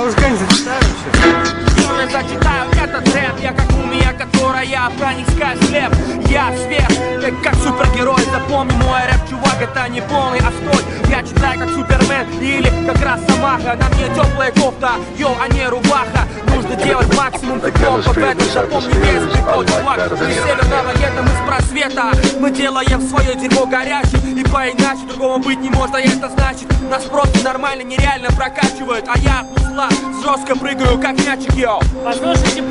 Я уже как зачитаю я зачитаю? Этот рэп Я как мумия, которая проник сквозь слеп. Я свет, ты как супергерой. Запомни мой рэп, чувак, это не полный отстой. Я читаю как Супермен или как раз Самаха На мне теплая кофта, йоу, а не рубаха. Нужно делать теплом в этом Запомни весь прикол, чувак Из северного лета мы с просвета. Мы делаем свое дерьмо горячим И поиначе другого быть не может, а это значит Нас просто нормально, нереально прокачивают. А я узла жестко прыгаю, как мячик, йоу. Послушайте,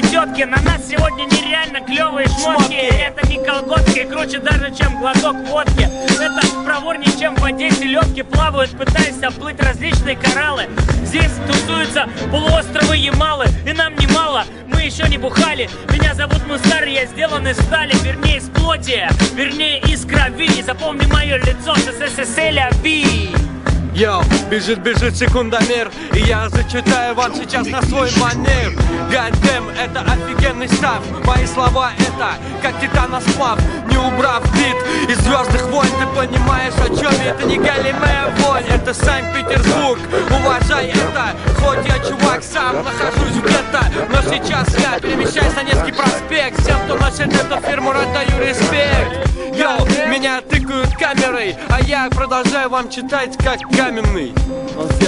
послушайте, тетки, на нас сегодня нереально клевые шмотки. Это не колготки, круче даже, чем глоток водки. Это проворнее, чем в воде селедки плавают, пытаясь оплыть различные кораллы. Здесь тусуются полуостровы Ямалы, и нам немало, мы еще не бухали. Меня зовут Мустар, я сделан из стали, вернее из плоти, вернее из крови. Запомни мое лицо, СССР, Ви. Йоу, бежит, бежит секундомер И я зачитаю вам сейчас на свой манер. Гаддем, это офигенный став Мои слова это как титаносплав Не убрав бит из Звездных войн. Ты понимаешь о чем я? Это не галимая вонь Это Санкт-Петербург, уважай это Хоть я чувак сам нахожусь где-то. Но сейчас я перемещаюсь на Невский проспект. Всем, кто носит эту фирму, отдаю респект камерой А я продолжаю вам читать как каменный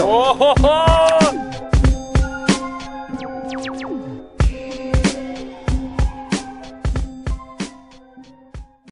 О-хо-хо!